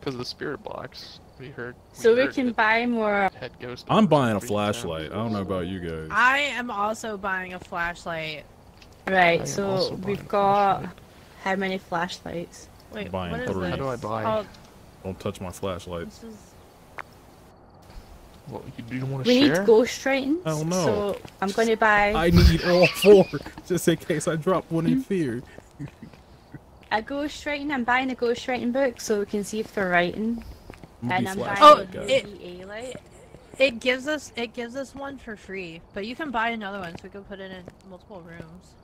Because of the spirit box. We heard. So we can it buy more. Head ghost. I'm buying a flashlight. I don't know about you guys. I am also buying a flashlight. Right, so we've got how many flashlights? Wait, Buying what is three. this? How do I buy? Oh, Don't touch my flashlight. this is... Well, you do want to We share? need ghost writing. Hell no. So I'm going to buy I need all four, just in case I drop one in fear. a ghost writing. I'm buying a ghost writing book so we can see if they're writing. I'm And I'm flashlight Oh, buying guy. a it- light. It gives us it gives us one for free, but you can buy another one so we can put it in multiple rooms.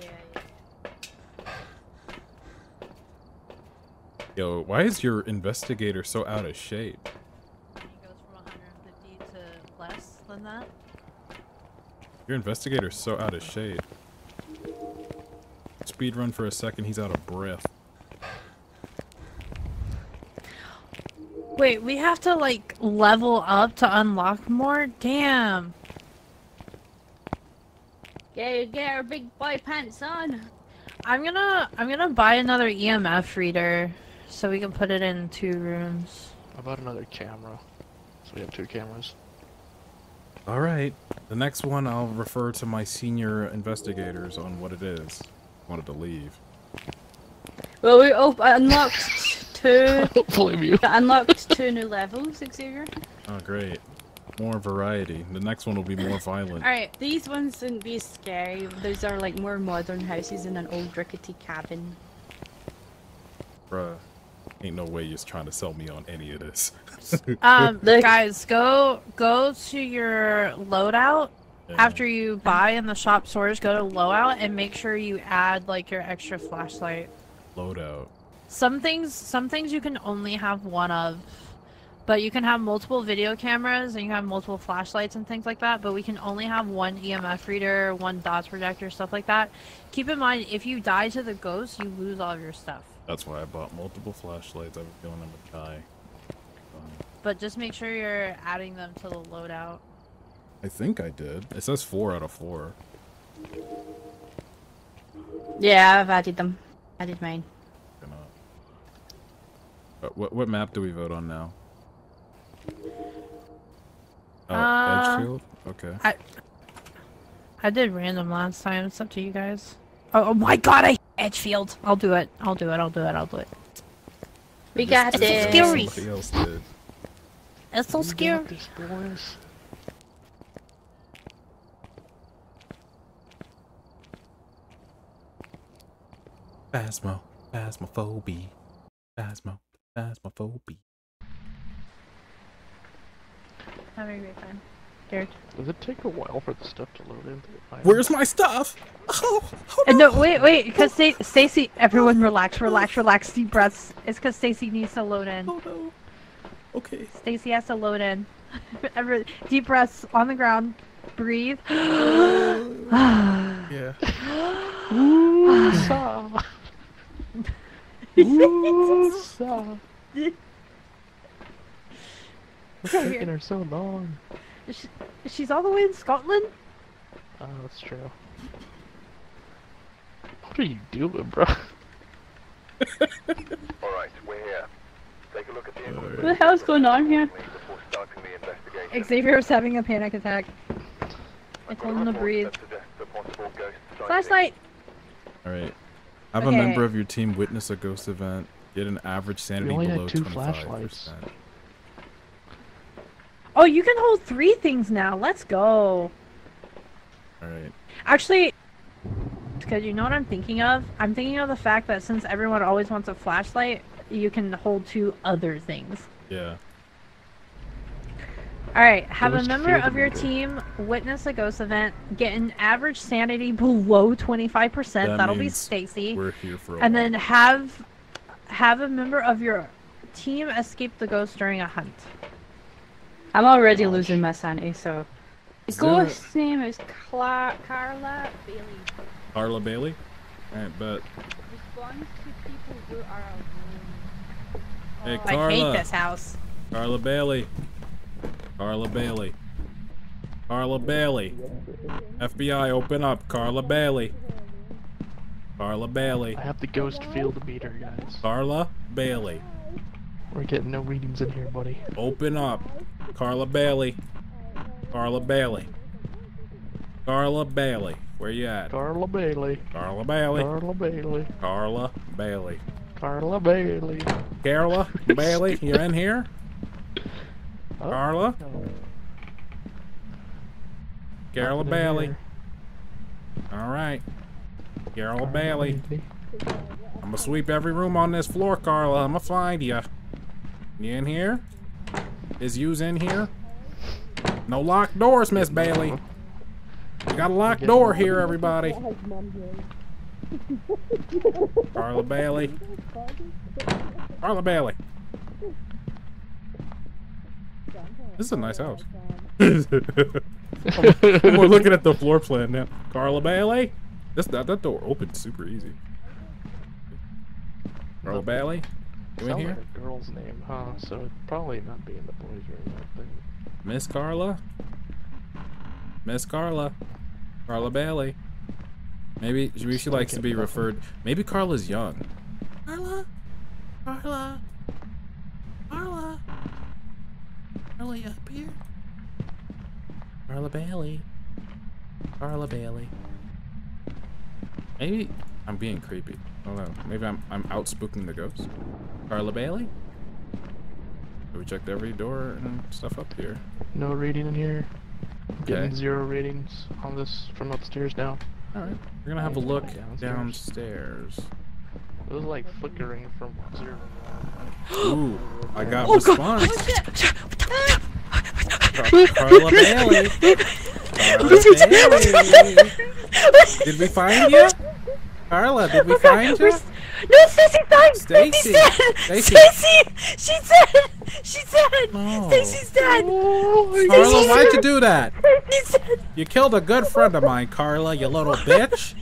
Yeah, yeah. Yo, why is your investigator so out of shape? It goes from 150 to less than that. Your investigator's so out of shape. Speed run for a second, he's out of breath. Wait, we have to like level up to unlock more? Damn. Yeah, get our big boy pants on. I'm gonna I'm gonna buy another EMF reader so we can put it in two rooms. How about another camera? So we have two cameras. Alright, the next one I'll refer to my senior investigators on what it is. Wanted to leave. Well, we op- unlocked two. Don't blame you. unlocked two new levels, Xavier. Oh, great. More variety. The next one will be more violent. Alright, These ones wouldn't be scary. Those are like more modern houses in an old rickety cabin. Bruh. Ain't no way you're trying to sell me on any of this. um guys, go go to your loadout Yeah. After you buy in the shop stores, go to loadout and make sure you add like your extra flashlight. Loadout. Some things some things you can only have one of. But you can have multiple video cameras and you have multiple flashlights and things like that, but we can only have one EMF reader, one dots projector, stuff like that. Keep in mind if you die to the ghost, you lose all of your stuff. That's why I bought multiple flashlights. I was feeling them would die. Um, But just make sure you're adding them to the loadout. I think I did. It says four out of four. Yeah, I've added them. Added mine. Gonna- what what map do we vote on now? Oh, Uh, Edgefield. Okay. I I did random last time. It's up to you guys. Oh, oh my god, I hate Edgefield. I'll do it. I'll do it. I'll do it. I'll do it. We got just this. because Scary. Somebody else did. It's so scary. Phasmo. Phasmophobia. Phasmo. Phasmophobia. Having a great time. Scared. Does it take a while for the stuff to load in? Where's my stuff? Oh, oh Uh, no, wait, wait, because Stacy, everyone relax, relax, relax, deep breaths. It's because Stacy needs to load in. Oh no. Okay. Stacy has to load in. Every, deep breaths on the ground. Breathe. Yeah. Woosah. Woosah. It's Come here. taking her so long. She- She's all the way in Scotland? Oh, that's true. What are you doing, bro? Alright, we're here. Take a look at the equipment What the hell's going on here? before starting the investigation. Xavier was having a panic attack. I I've got told him to breathe. that suggests a possible ghost sighting. Flashlight! Alright. Have Okay. a member of your team witness a ghost event. Get an average sanity only had below two 25%. flashlights. Oh, you can hold three things now. Let's go. Alright. Actually, because you know what I'm thinking of? I'm thinking of the fact that since everyone always wants a flashlight, you can hold two other things. Yeah. Alright, have a member of your team witness a ghost event, get an average sanity below 25%. That That'll be Stacy. We're here for a And while. then have have a member of your team escape the ghost during a hunt. I'm already losing my sanity, so. The Is there ghost's name is Cla- Carla Bailey. Carla Bailey? Alright, but Responds to people who are alone. Hey, I Carla. hate this house. Carla Bailey. Carla Bailey. Carla Bailey. FBI, open up. Carla Bailey. Carla Bailey. I have the ghost field meter, guys. Carla Bailey. We're getting no readings in here, buddy. Open up. Carla Bailey. Carla Bailey. Carla Bailey. Where you at? Carla Bailey. Carla Bailey. Carla Bailey. Carla Bailey. Carla Bailey. Carla Bailey, you in here? Oh, Carla? no, Carla Bailey. All right. Carla Carla Bailey. I'm gonna sweep every room on this floor, Carla. I'm gonna find you. You in here? Is yous in here? No locked doors, Miss Bailey. We got a locked door here, everybody. Carla Bailey. Carla Bailey. This is a nice house. We're looking at the floor plan now. Carla Bailey. This that, that door opens super easy. Carla Bailey. You in Sounds here? like a girl's name, huh? So it'd probably not be in the boys' room, I think. Miss Carla? Miss Carla? Carla Bailey? Maybe maybe she likes to be referred. Maybe Carla's young. Carla? Carla? Carla? Carla, you up here? Carla Bailey? Carla Bailey? Maybe I'm being creepy. I don't know. Maybe I'm I'm out spooking the ghost. Carla Bailey? Have We checked every door and stuff up here. No reading in here. I'm Getting Okay. zero ratings on this from upstairs now. Alright. We're gonna have a look Downstairs. downstairs. It was like flickering from zero. Ooh, I got Oh god! response. Car- Carla Bailey. Carla Bailey. Did we find you? Carla, did we oh, find you? No, Stacy died! Stacy. dead! Stacy. Stacy! She's dead! She's dead! No. Oh. Stacy's dead! Oh, Carla, why'd you do that? Stacy's! You killed a good friend of mine, Carla, you little bitch.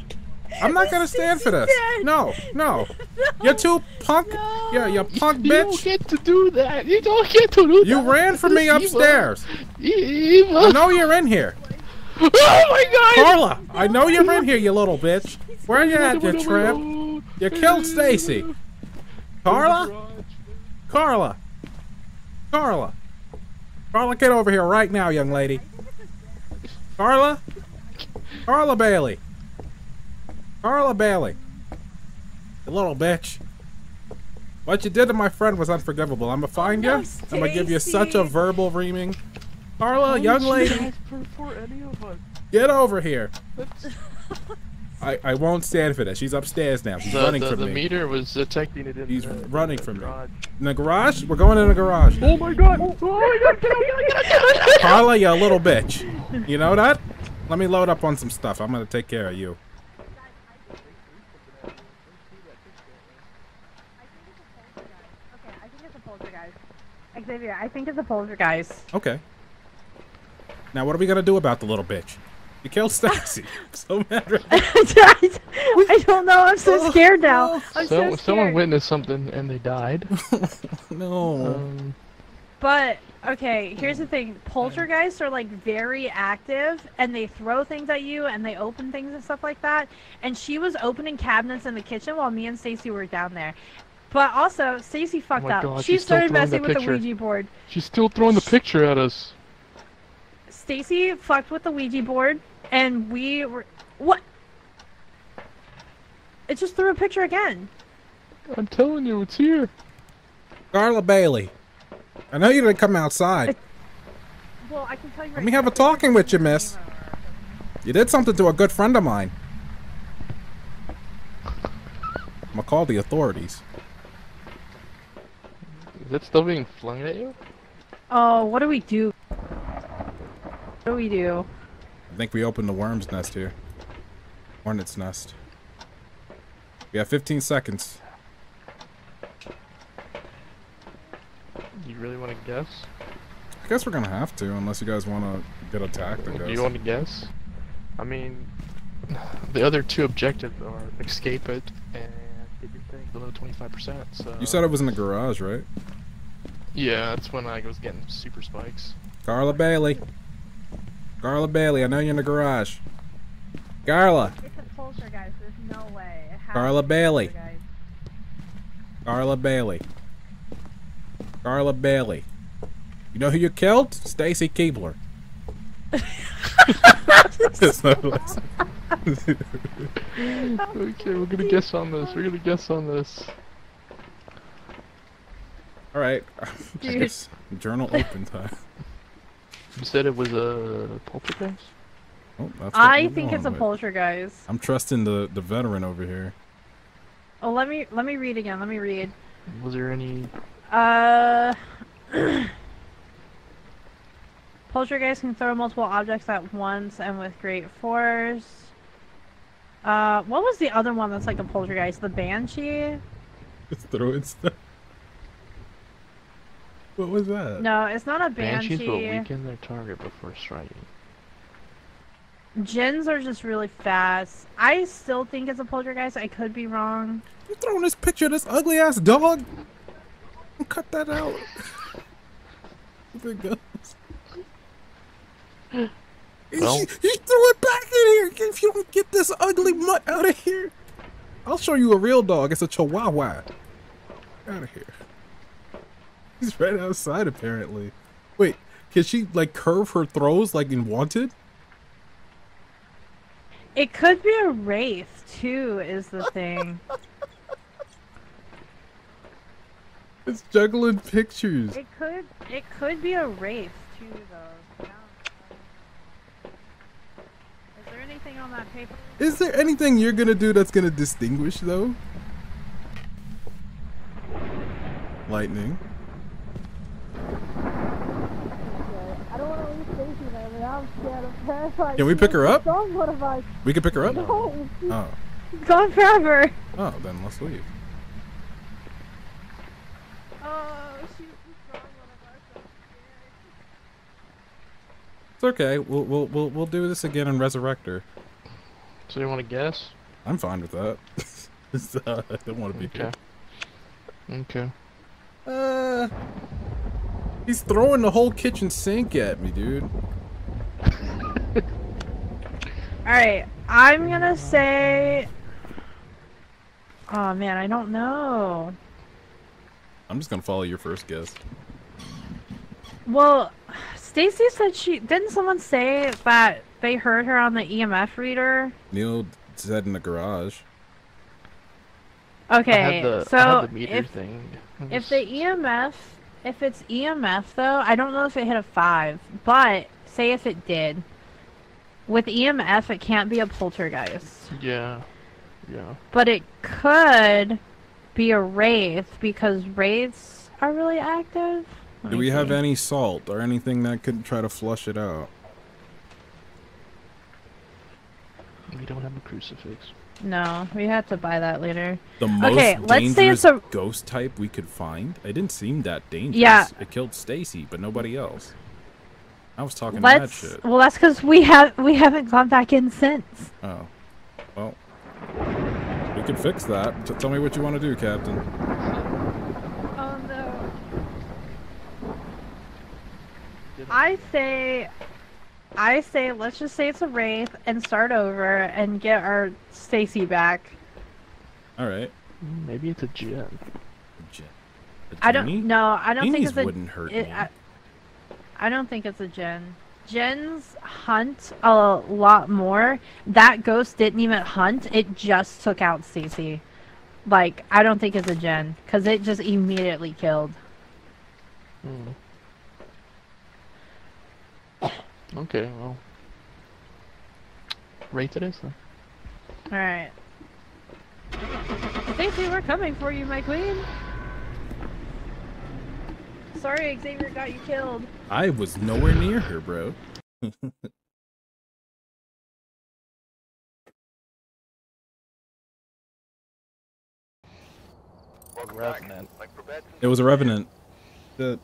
I'm not gonna stand for this. No, no. You're too punk. Yeah, you punk bitch. You don't get to do that. You don't get to do that. You ran from me upstairs. Evil. I know you're in here. Oh my god. Carla, I know you're in here, you little bitch. Where are you at, you tramp? You killed Stacy. Carla? Carla. Carla. Carla, get over here right now, young lady. Carla? Carla Bailey. Carla Bailey. You little bitch. What you did to my friend was unforgivable. I'm gonna find you. no, I'm gonna give you such a verbal reaming. Carla, young lady, For, for any of us. get over here. I, I won't stand for this. She's upstairs now. She's The, running the, from the me. meter was detecting it in He's the, running the from me. garage. In the garage? We're going in the garage. Oh my god! Oh, oh my god! Get out, get out, get out, get out. Carla, you little bitch. You know that? Let me load up on some stuff. I'm gonna take care of you. I think it's a poltergeist. Xavier, I think it's a poltergeist. Okay. Now what are we gonna do about the little bitch? You killed Stacy. I'm so mad right now. I don't know. I'm so scared now. I'm so Some, scared. someone witnessed something and they died. No. Um, But okay, here's the thing: poltergeists are like very active, and they throw things at you, and they open things and stuff like that. And she was opening cabinets in the kitchen while me and Stacy were down there. But also, Stacy oh fucked my up. God, she she's still started messing the with picture. the Ouija board. she's still throwing the picture at us. Stacy fucked with the Ouija board, and we were what? It just threw a picture again. I'm telling you, it's here. Carla Bailey. I know you didn't come outside. Well, I can tell you. Let me have a talking with you, miss. You did something to a good friend of mine. I'm gonna call the authorities. Is it still being flung at you? Oh, what do we do? What do we do? I think we opened the worm's nest here. Hornet's nest. We have 15 seconds. You really want to guess? I guess we're gonna have to, unless you guys want to get attacked. I Do you want to guess? I mean, the other two objectives are escape it and get your thing below 25%. So You said it was in the garage, right? Yeah, that's when I was getting super spikes. Carla Bailey. Carla Bailey, I know you're in the garage. Carla. It's a poltergeist. There's no way. Carla Bailey. Carla Bailey. Carla Bailey. You know who you killed? Stacy Keibler. It's not. Okay, we're gonna guess on this. We're gonna guess on this. All right. I guess journal open time. You said it was a poltergeist. Oh, that's I we're think it's a going with. poltergeist. I'm trusting the the veteran over here. Oh, let me let me read again. Let me read. Was there any? Uh, poltergeist can throw multiple objects at once and with great force. Uh, what was the other one that's like a poltergeist? The banshee? It's throw it stuff. What was that? No, it's not a banshee. Banshees will weaken their target before striking. Jinns are just really fast. I still think it's a poltergeist. I could be wrong. You throwing this picture of this ugly ass dog? Cut that out. There it goes. Well- you, you threw it back in here. If you don't get this ugly mutt out of here, I'll show you a real dog. It's a Chihuahua. Out of here. He's right outside, apparently. Wait, can she like curve her throws like in Wanted? It could be a wraith too. Is the thing. It's juggling pictures. it could. It could be a wraith too, though. Is there anything on that paper? Is there anything you're gonna do that's gonna distinguish though? Lightning. I don't want to leave Stacy there, but I'm scared of. Can we pick her up? Don't what if I We can pick her up. don't? Oh, Gone forever. oh, then let's leave. Oh, she's gone. What if I'm so It's okay. We'll we'll we'll we'll do this again and resurrect her. So you want to guess? I'm fine with that. Uh, I don't want to be Okay. Okay. Uh, he's throwing the whole kitchen sink at me, dude. All right, I'm gonna say. Oh man, I don't know. I'm just gonna follow your first guess. Well, Stacy said she didn't. Someone say that they heard her on the EMF reader. Neil said in the garage. Okay, the, so the meter if thing. if the EMF, if it's EMF though, I don't know if it hit a five, but say if it did. With EMF, it can't be a poltergeist, Yeah. Yeah. but it could be a wraith because wraiths are really active. Let Do me we have any salt or anything that could try to flush it out? We don't have a crucifix. No, we have to buy that later. The most Okay, let's say dangerous it's a- ghost type we could find. It didn't seem that dangerous. Yeah. It killed Stacy, but nobody else. I was talking mad Let's. shit. Well, that's because we have we haven't gone back in since. Oh. Well. We can fix that. T- tell me what you want to do, Captain. Oh no. I say, I say, let's just say it's a wraith and start over and get our Stacy back. Alright. Mm, Maybe it's a Jinn. I don't. No, I don't think Genies it's a. wouldn't hurt it- me. I, I don't think it's a Jinn. Jinns hunt a lot more. That ghost didn't even hunt. It just took out Stacy. Like I don't think it's a Jinn because it just immediately killed. Hmm. Okay, well. Rate it is then. All right. Stacy, we're coming for you, my queen. Sorry, Xavier got you killed. I was nowhere near her, bro. Revenant. back. Like prepared It was a revenant. The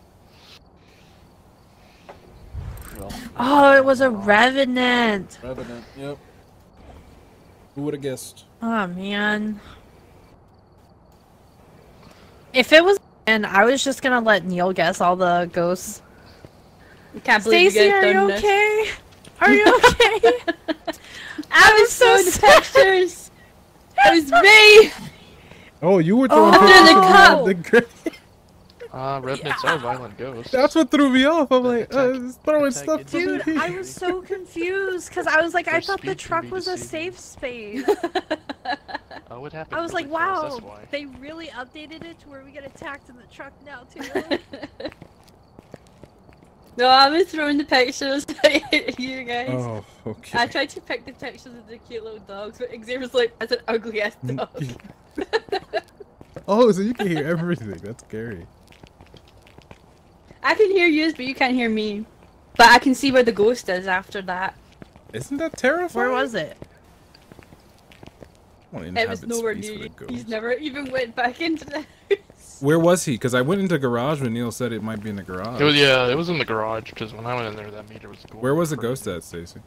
Oh, it was a revenant. revenant. Yep. Who would have guessed? Oh man. If it was and I was just gonna let Neil guess all the ghosts. Can't believe Stacy, you guys are you done this. okay? Are you okay? I was so so the pictures. It was me! Oh, you were Oh, throwing Under the pictures of cup. the grenade. Uh, revenants are violent ghosts. That's what threw me off. I'm The like, uh, attack- it's throwing stuff is- to Dude, me. I was so confused because I was like, I thought the truck be was a safe space. Oh, what happened? I was like, Nobody wow, That's they really updated it to where we get attacked in the truck now too. no, I was throwing the pictures at you guys. Oh, okay. I tried to pick the pictures of the cute little dogs, but Xavier's like, that's an ugly ass mm, dog. oh, so you can hear everything. That's scary. I can hear you, but you can't hear me. But I can see where the ghost is after that. Isn't that terrifying? Where was it? I It was nowhere near you. He's never even went back into the house. Where was he? Because I went into the garage when Neil said it might be in the garage. It was yeah, it was in the garage because when I went in there, that meter was. going Where was the ghost at, Stacy?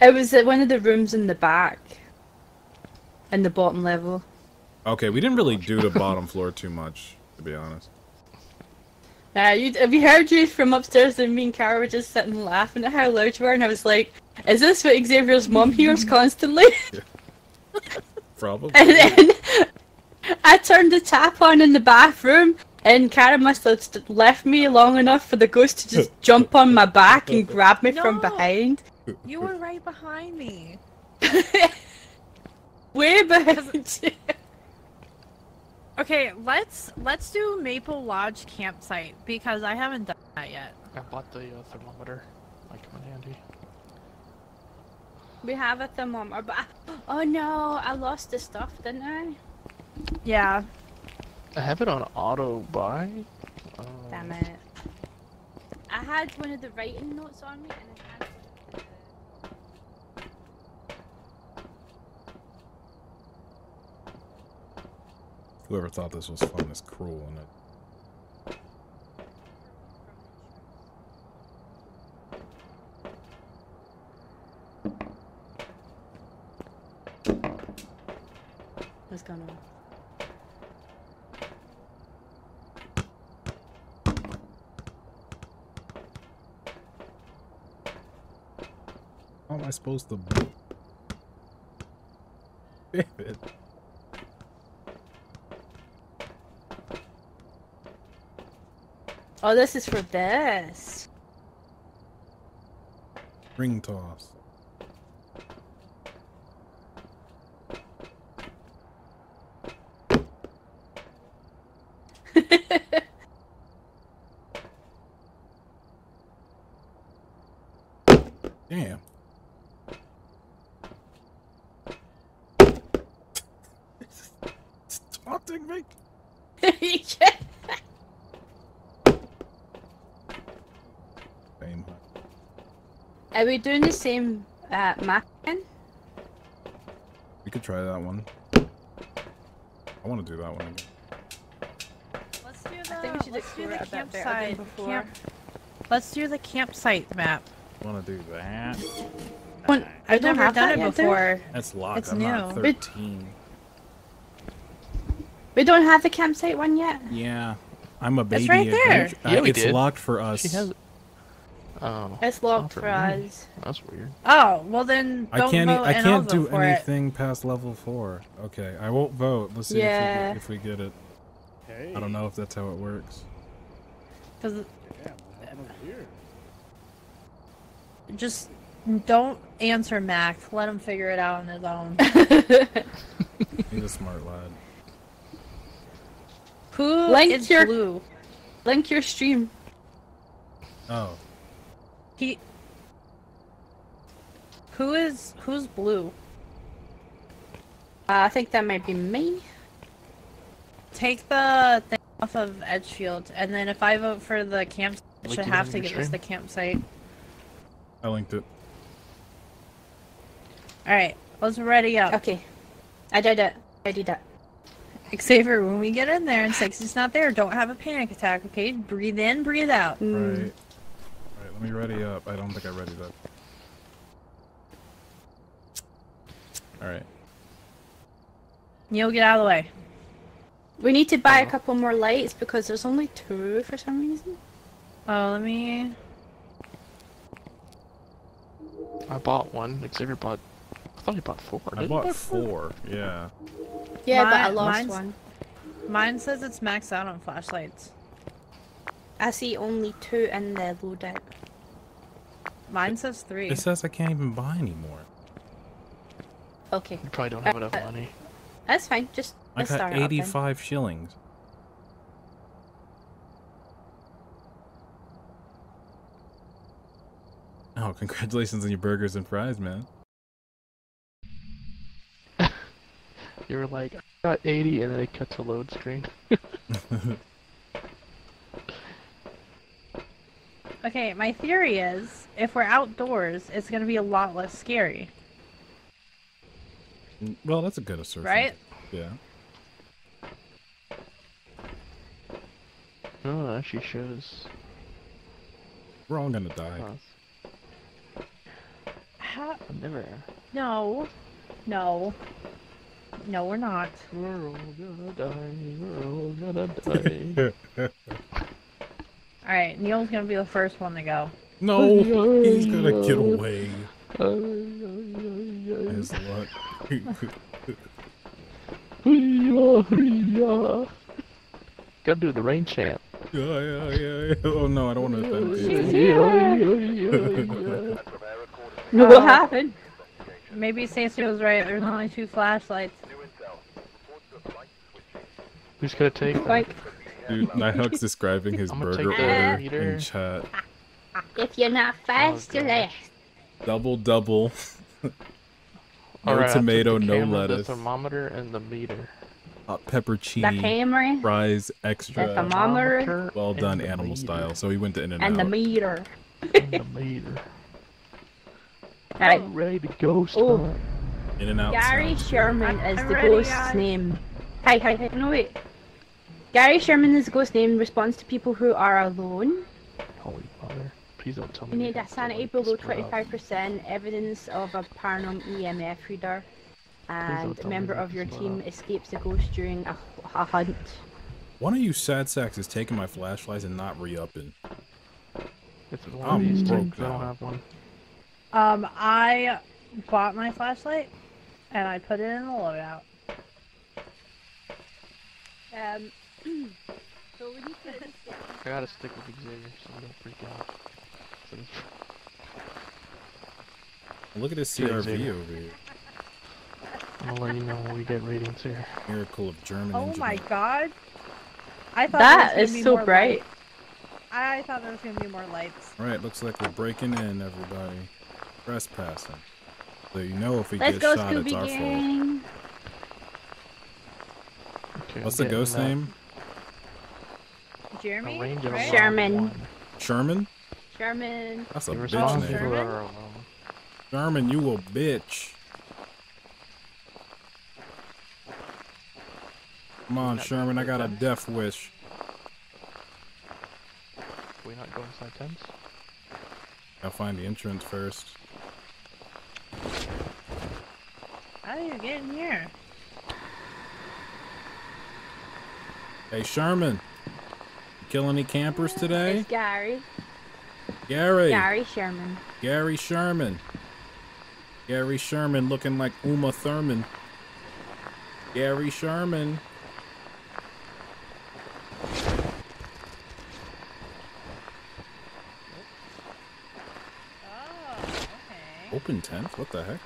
It was at one of the rooms in the back. In the bottom level. Okay, we didn't really do the bottom floor too much, to be honest. Yeah, you, we heard you from upstairs and me and Cara were just sitting laughing at how loud you were and I was like, is this what Xavier's mom hears constantly? Probably. And then I turned the tap on in the bathroom, and Kara must have left me long enough for the ghost to just jump on my back and grab me from behind. You were right behind me. Way behind you. Okay, let's let's do Maple Lodge campsite because I haven't done that yet. I bought the uh, thermometer. Might come in handy. We have a thermometer, but I- oh no, I lost the stuff, didn't I? Yeah. I have it on auto buy. Um, Damn it. I had one of the writing notes on me, and I had one of the... Whoever thought this was fun is cruel, and it. What's going on? How am I supposed to? Damn it! Oh, this is for this. Ring toss. Damn. It's taunting me. yeah. Same. Are we doing the same uh, map again? We could try that one. I want to do that one again. Let's do the I think we should let's do the it a bit better than campsite. before. Camp, let's do the campsite map. Want to do that? One- I I've don't never have done that it yet, do we? before. That's locked. It's I'm new. But- 13. We don't have the campsite one yet. Yeah. I'm a baby. It's right there. adventure- Yeah, Uh, we it's did. locked for us. She has. Oh, It's locked for for us. that's weird. Oh, well then I don't can't. vote I can't do vote for it. anything past level four. Okay, I won't vote. Let's see Yeah. if, we get, if we get it. I don't know if that's how it works. Cause just don't answer Mac. Let him figure it out on his own. He's a smart lad. Who Link is your- blue? Link your stream. Oh, He. Who is who's blue? Uh, I think that might be me. Take the thing off of Edgefield, and then if I vote for the campsite, it Link should have to give us the campsite. I linked it. All right, let's ready up. Okay. I did it. I did it. Xavier, when we get in there and Sexy's not there, don't have a panic attack, okay? Breathe in, breathe out. Mm. Right. Right. Let me ready up. I don't think I readied up. All right. Neil, get out of the way. We need to buy a Oh. couple more lights because there's only two for some reason. Oh, let me. I bought one. Xavier bought I thought he bought four. I bought buy four. Yeah. Yeah, but I Mine- lost mine's- one. Mine says it's maxed out on flashlights. I see only two in the loadout. Mine says three. It says I can't even buy anymore. Okay, You probably don't have enough Uh, money. that's fine. Just I let's got start it up 85 shillings. Oh, congratulations on your burgers and fries, man. You were like, I got 80, and then it cuts to load screen. Okay, my theory is if we're outdoors, it's gonna be a lot less scary, well, that's a good assertion. right? Yeah. No, it actually shows. We're all gonna die. How? I've never. No, no, no, we're not. We're all gonna die. We're all gonna die. All right, Neil's gonna be the first one to go. No, he's gonna get away. Ay, His luck. Gotta do the rain chant. yeah, yeah, yeah, yeah. Oh no, I don't want to offend She's you. here. And from our recording, No, what um, happened? Maybe Stacy was right. There's only two flashlights. new intel. Reports of light switching. Who's gonna take them? Like, Dude, Nighthawk's describing his burger order meter. in chat. if you're not oh, fast, you're gosh. last. Double, double. no Alright, I took tomato, the no camera, lettuce. The thermometer and the meter. Hot The camera fries The extra. thermometer Well done, the animal meter. style. So he went to In and out. and the meter. And the meter. Alright, I'm ready to ghost Oh. In and Out. Gary sounds. Sherman is I'm the ready, ghost's guys. name. Hi, hi, hi. No, wait. Gary Sherman is a ghost name responds to people who are alone. Holy mother. Please don't tell me. You need you a sanity like, below 25%, evidence of a paranormal EMF reader, and a member of your team scrub. escapes the ghost during a, a hunt. One of you sad sacks is taking my flashlights and not re-upping. It's one I'm of these broke things. I don't have one. Um, I bought my flashlight and I put it in the loadout. Um, so when you put it in I gotta stick with Xavier, so I don't freak out. Look at this CRV Xavier. over here. I'm gonna let you know when we get ratings here. Miracle of German Oh my god! I thought That there was is gonna be so bright. lights. I thought there was gonna be more lights. Alright, looks like we're breaking in, everybody. Trespassing. So you know if we Let's get go, shot, it's Scooby our fault. Okay, What's the ghost that. name? Jeremy, A right? Sherman. Sherman? Sherman. That's a Be bitch name. Sherman? Sherman, you a bitch. Come on, Sherman, I got a death wish. Can we not go inside tents? I'll find the entrance first. How do you get in here? Hey, Sherman. Kill any campers today? It's Gary. Gary. Gary Sherman. Gary Sherman. Gary Sherman looking like Uma Thurman. Gary Sherman. Oh, okay. Open tent? What the heck?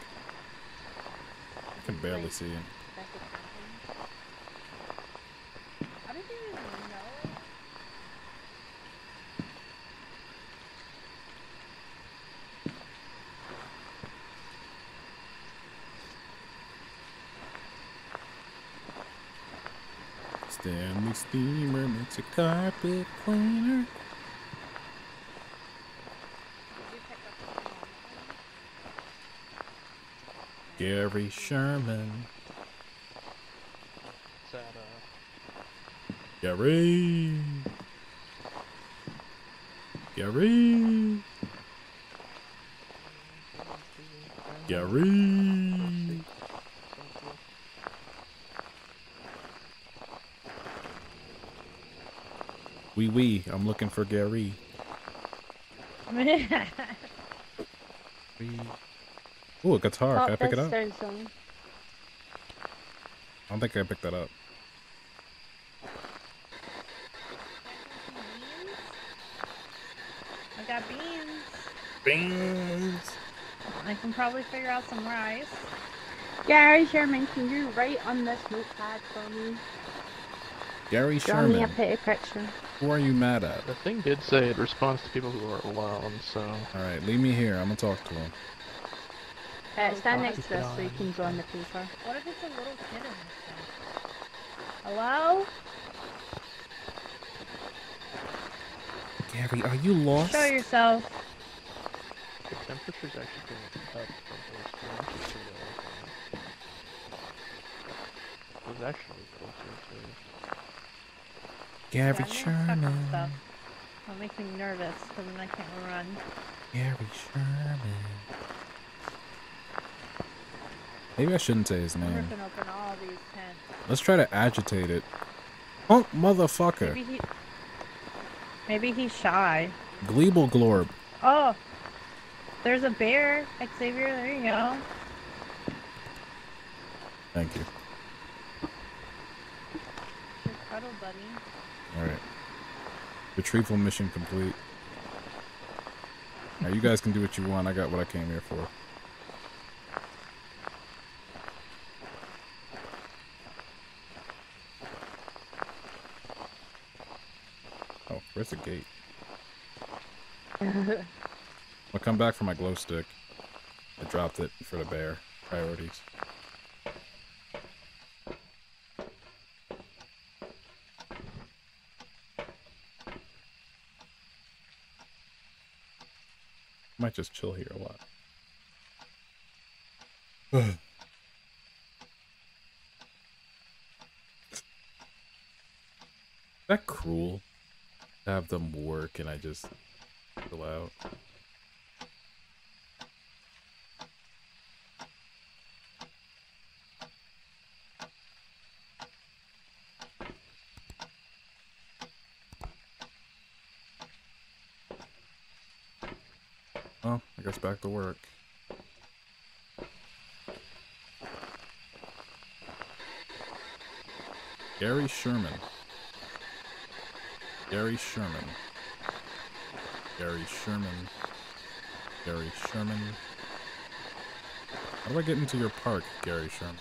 I can barely see it. How did you know? Stanley Steamer makes a carpet cleaner. Gary Sherman. It's at, uh, Gary. Gary. Gary. Wee wee, I'm looking for Gary. We- Ooh, a guitar. Can I pick it up? down. I don't think I picked that up. I got beans. Beans. I can probably figure out some rice. Gary Sherman, can you write on this notepad for me? Gary Draw me a Sherman. pretty picture. Who are you mad at? The thing did say it responds to people who are alone, so All right, leave me here. I'm gonna talk to him. Uh, stand next to us so you can join the paper. What if it's a little kid in? Hello? Gary, are you lost? Show yourself. the temperature's actually going up from those flashes to the It was actually closer to Yeah, Gary I'm getting stuck on Sherman. stuff. That makes me nervous because then I can't run. Gary Sherman. Maybe I shouldn't say his name. open all these tents. Let's try to agitate it. Oh, motherfucker. Maybe he. Maybe he's shy. Gleeble Glorb. Oh, there's a bear, Xavier. There you go. Thank you. Your cuddle buddy. Alright. Retrieval mission complete. Now you guys can do what you want. I got what I came here for. Oh, where's the gate? I'll come back for my glow stick. I dropped it for the bear. Priorities. Might just chill here a lot. That cruel? To have them work and I just chill out. Well, I guess back to work. Gary Sherman. Gary Sherman. Gary Sherman. Gary Sherman. How do I get into your park, Gary Sherman?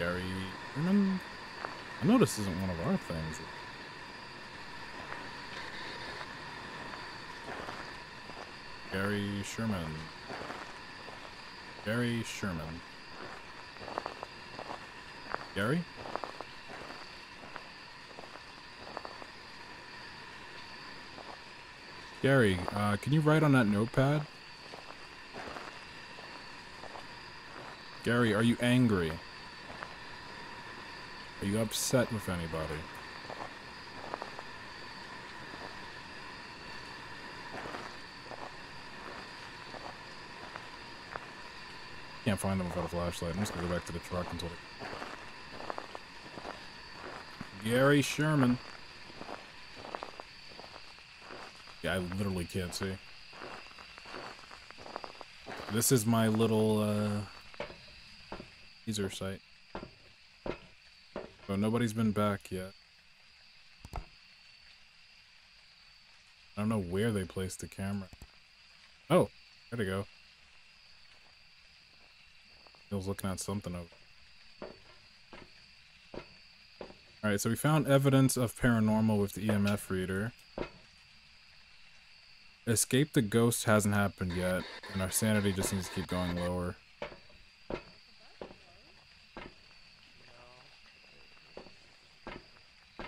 Gary Sherman? I know this isn't one of our things. Gary Sherman. Gary Sherman. Gary? Gary, uh, can you write on that notepad? Gary, are you angry? Are you upset with anybody? Can't find them without a flashlight. I'm just gonna go back to the truck until. They... Gary Sherman. Yeah, I literally can't see. This is my little uh, teaser site. So nobody's been back yet. I don't know where they placed the camera. Oh, there they go. He was looking at something over. Alright, so we found evidence of paranormal with the EMF reader. Escape the ghost hasn't happened yet, and our sanity just needs to keep going lower.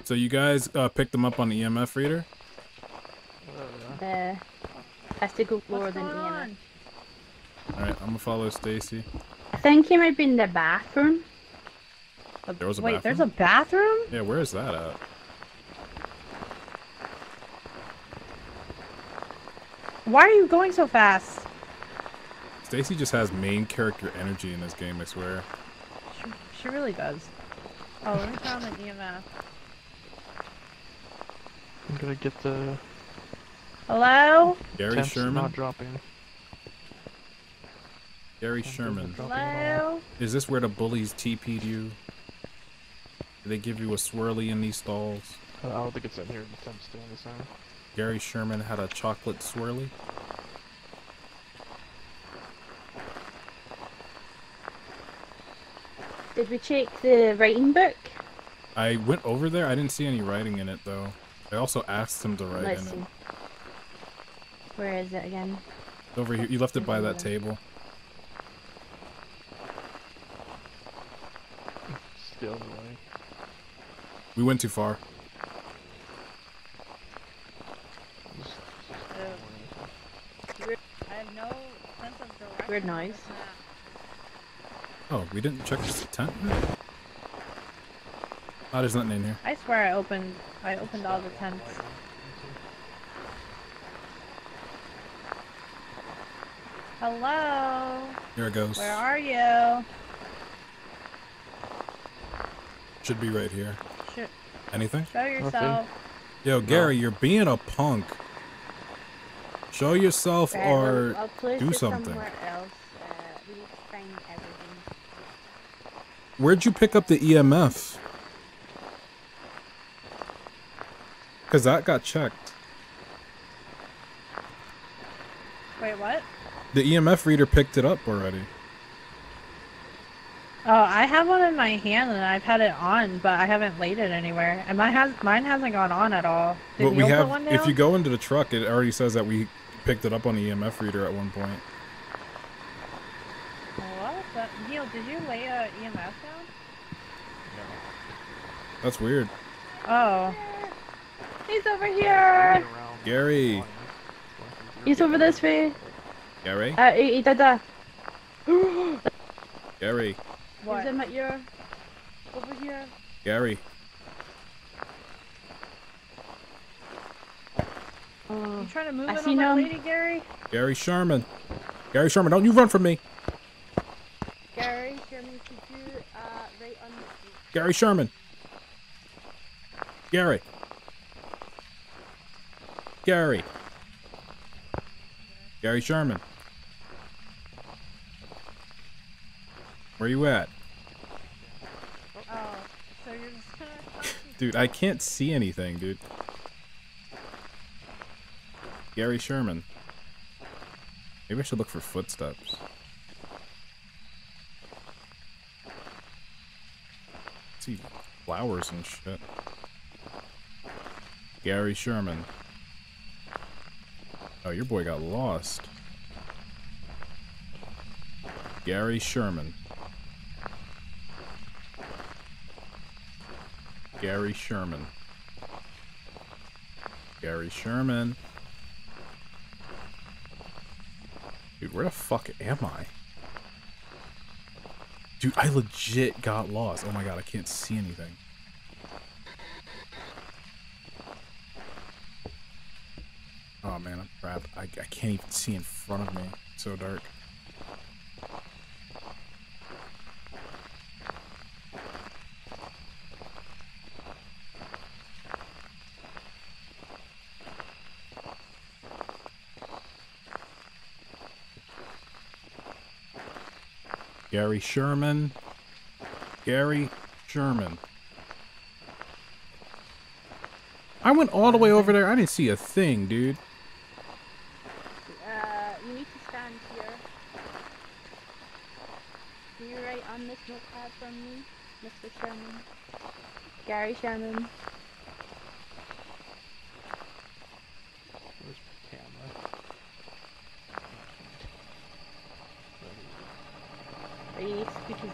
So you guys uh, picked them up on the EMF reader? Uh, has to go lower than going EMF. Alright, I'm gonna follow Stacy. I think he might be in the bathroom. There was a Wait, there's a bathroom? bathroom? Yeah, where is that at? Why are you going so fast? Stacy just has main character energy in this game, I swear. She, she really does. Oh, let me turn on the EMF. I'm gonna get the Hello? Gary temps Sherman? not dropping. Gary Temps Sherman. isn't dropping at all. Hello? Is this where the bullies TP'd you? Do they give you a swirly in these stalls? Uh, I don't think it's in here. The temps staying the same. Gary Sherman had a chocolate swirly? Did we check the writing book? I went over there. I didn't see any writing in it though. I also asked him to write Let's in see. it. Where is it again? Over here. You left it by that table. Still the way. We went too far. Just- I have no sense of direction. Weird noise. Oh, we didn't check this tent? Oh, there's nothing in here. I swear I opened I opened all the tents. Hello? Here it goes. Where are you? Should be right here. Should Anything? show yourself. Yo, Gary, you're being a punk. Show yourself Right, or I'll, I'll do something. else. Uh, we need find where'd you pick up the EMF? Cause that got checked. Wait, what? The EMF reader picked it up already. Oh, I have one in my hand and I've had it on, but I haven't laid it anywhere. And mine has mine hasn't gone on at all. Did but we Neil have put one if you go into the truck, it already says that we picked it up on the EMF reader at one point. What? That, Neil, did you lay a EMF down? No. That's weird. Oh. He's over here. Gary. He's over this way. Gary? Uh, he, he did that. Gary. What? He's in my ear. Over here. Gary. You trying to move I in on seen that lady, Gary? Gary Sherman. Gary Sherman, don't you run from me. Gary, Sherman, could you uh, write on the Gary Sherman. Gary. Gary. Gary Sherman. Where you at? Oh, so you're just gonna. Dude, I can't see anything, dude. Gary Sherman. Maybe I should look for footsteps. see flowers and shit. Gary Sherman. Oh, your boy got lost. Gary Sherman. Gary Sherman. Gary Sherman. Dude, where the fuck am I? Dude, I legit got lost. Oh my god, I can't see anything. Oh man, I'm trapped. I, I can't even see in front of me. It's so dark. Gary Sherman. Gary Sherman. I went all the way over there. I didn't see a thing, dude. Uh, you need to stand here. Do you write on this notepad from me, Mr. Sherman? Gary Sherman. Where's my camera? Or you need to speak his.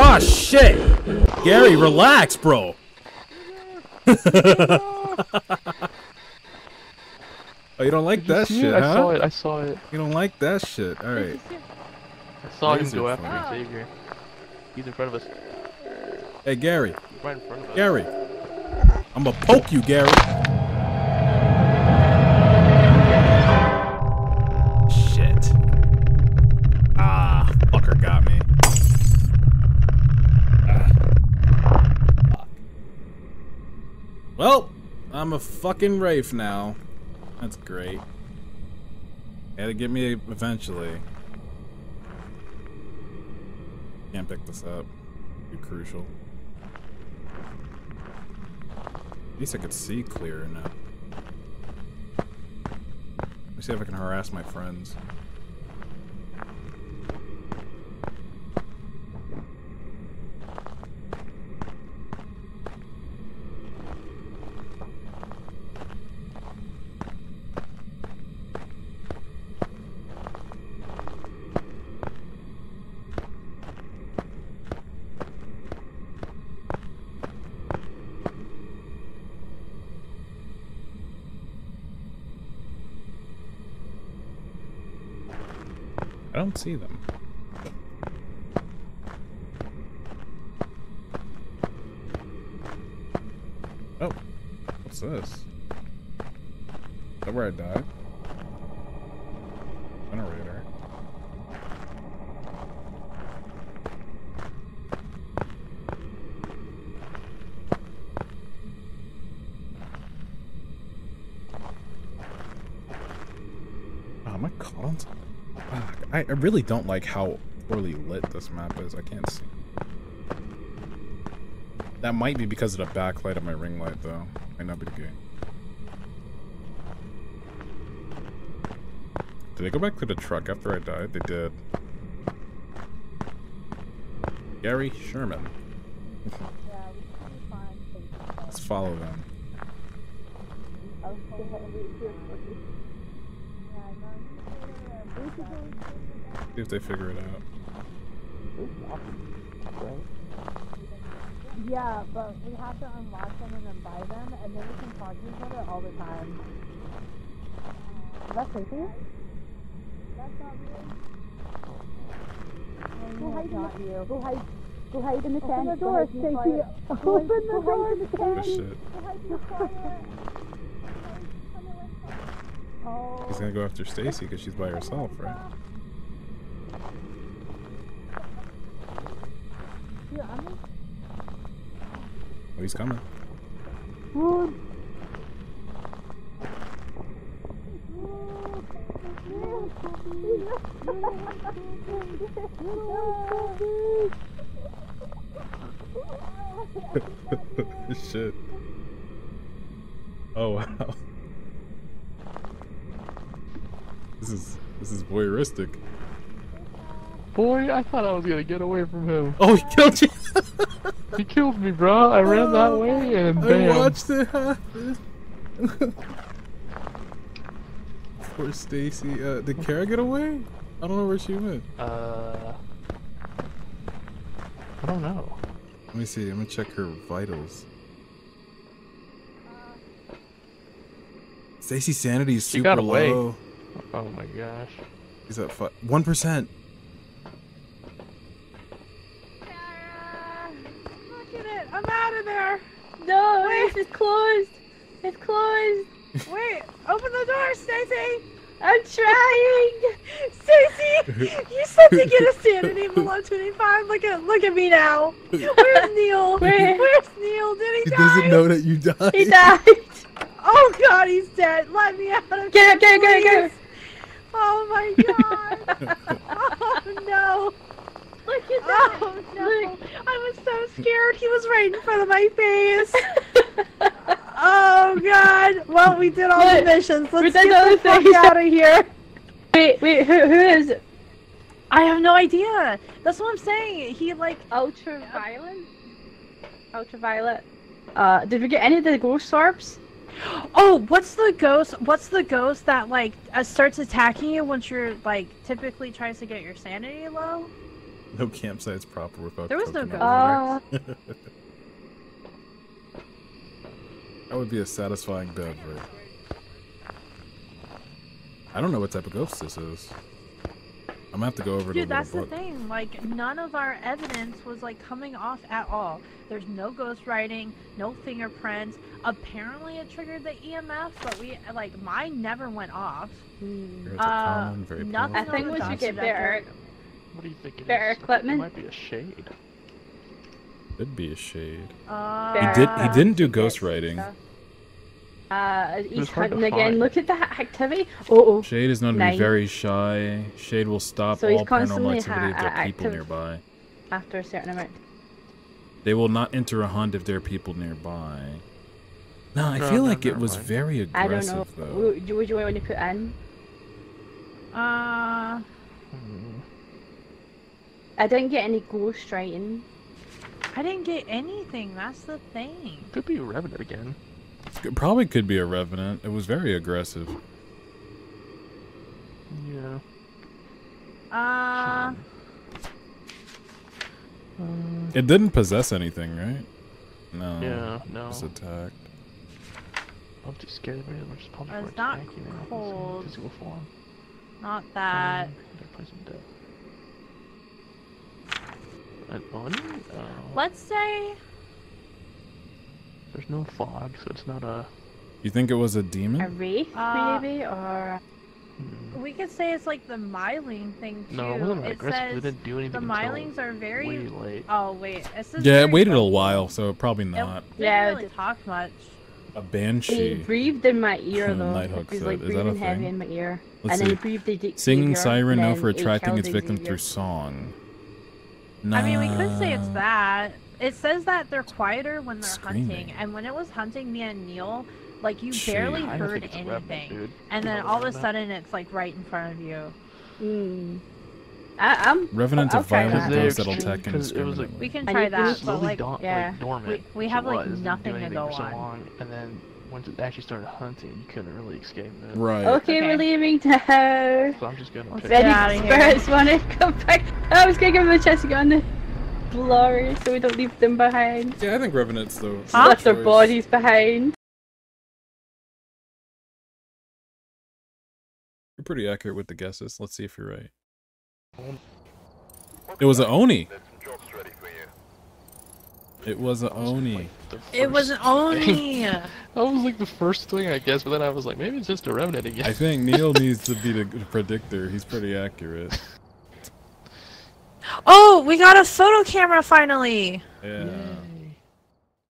Oh shit! Gary, relax, bro. Oh, you don't like that shit, it? I saw it. I saw it. You don't like that shit. All right. I right. you see- saw him go after flare. Xavier. He's in front of us. Hey, Gary. Right in front of us. Gary. I'm gonna poke you, Gary. Well, I'm a fucking Rafe now. That's great. Had to get me eventually. Can't pick this up. Too crucial. At least I could see clear now. Let me see if I can harass my friends. I don't see them. Oh, what's this? Is that where I died? Generator. Oh, am I caught? Fuck, I, really don't like how poorly lit this map is. I can't see. That might be because of the backlight of my ring light, though. Might not be the game. Did they go back to the truck after I died? They did. Gary Sherman. Let's follow them. See if they figure it out. Yeah, but we have to unlock them and then buy them, and then we can talk to each other all the time. Is that creepy? That's not me. Go hide not you. Go hide. Go hide in the tent. Open the door, Stacy. Open the door, Good Stacy. shit. Oh. He's gonna go after Stacy because she's by herself, right? Here, I'm gonna Oh, he's coming. Shit. Oh wow. This is this is voyeuristic. Boy, I thought I was gonna get away from him. Oh, he killed you. He killed me, bro. I ran that way and bam. I watched it happen. Poor Stacy. Uh, did Kara get away? I don't know where she went. Uh, I don't know. Let me see. I'm gonna check her vitals. Stacy's sanity is She super got away. low. Oh my gosh. He's at one percent. Look at it! I'm out of there! No, Wait. it's closed. It's closed. Wait! Open the door, Stacy! I'm trying. Stacy! You said to get a sanity below 25. Look at look at me now. Where's Neil? Where? Where's Neil? Did he, He die? doesn't know that you died. He died. Oh god, he's dead. Let me out of Get here, it, get it, get it, get it. Oh my god. oh no. Look at that. Oh no. I was so scared. He was right in front of my face. Oh god. Well, we did all the missions. we Let's did get the the fuck things. out of here. wait, wait, who, who is it? I have no idea. That's what I'm saying. He like Ultraviolet? Ultraviolet. Uh, did we get any of the ghost orbs? Oh, what's the ghost? What's the ghost that like uh, starts attacking you once you're like typically tries to get your sanity low? No campsites proper without. There was no coconut ghost. Uh, That would be a satisfying beverage. I don't know what type of ghost this is. I'm gonna have to go over to Dude, the that's the thing. Like, none of our evidence was like coming off at all. There's no ghost writing, no fingerprints. Apparently, it triggered the EMF, but we like mine never went off. Uh, common, very nothing I think the once we dot get better, projector. What do you think it is? Better I think equipment? It might be a shade. Could be a shade. Uh, He did. He didn't do tickets and ghostwriting. Uh, he's hard to hunting again. Look at that activity. Oh, oh. Shade is known to Nine. be very shy. Shade will stop So all paranormal activity if there are people nearby. after a certain amount. They will not enter a hunt if there are people nearby. No, I No, feel no, like it never was mind. very I don't know. aggressive though. Would you, would you want to put in? Uh, Hmm. I didn't get any ghost writing. I didn't get anything. That's the thing. Could be a revenant again. It probably could be a revenant. It was very aggressive. Yeah. Uh, It didn't possess anything, right? No. yeah, no. It was attacked. I'm too scared of it. I'm just pumping It's for its not tanky in cold. Physical form. not that. Um, gotta play. An onion? Oh. Let's say There's no fog, so it's not a. You think it was a demon? A demon? wraith, Uh, maybe, or Hmm. we could say it's like the myling thing too. No, it wasn't it aggressive. says They didn't do anything the until mylings are very. late. Oh wait, it says Yeah, it very waited a vocal. while, so probably It not. didn't Yeah, it really did. talk much. A banshee. he breathed in my ear though. Nighthawk He's said, like "Is that a breathing heavy thing?" in my ear, Let's and then see. he breathed the Xavier, Singing siren known for attracting its victim through song. I mean, we could say it's that. It says that they're quieter when they're hunting, and when it was hunting me and Neil, like you Shit. barely I heard think it's a revenant, anything, dude. and then all of a sudden it's like right in front of you. Hmm. I, I'm. Revenants I'll of violent that. ghosts that'll Because they attack because like. We can try that, but like yeah. like dormant. we- we have, like, was, didn't do nothing to go for so on. long, and then once it actually started hunting, you couldn't really escape it. Right. Okay, Okay. we're leaving now. So I'm just gonna Let's pick. get Ready? outta here. Spirits want to come back. Oh, I was gonna give them a chance to go on the glory, so we don't leave them behind. Yeah, I think revenants though. Huh? Left their bodies behind. You're pretty accurate with the guesses. Let's see if you're right. It was an oni. There's some jobs ready for you. It was a oni. The It was first only. thing. That was like the first thing I guess, but then I was like, maybe it's just a revenant again. I think Neil needs to be the predictor. He's pretty accurate. Oh, we got a photo camera finally. Yeah.